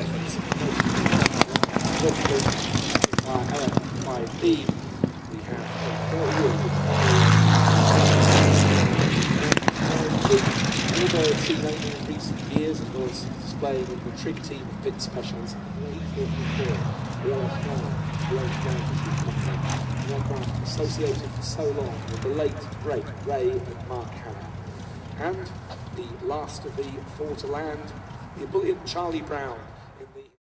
The team we have a recent years, of course, displaying in the trig team of Pitts Specials 844, the old the old associated for so long with the late, great Ray and Mark Hanna. And the last of the four to land, the brilliant Charlie Brown,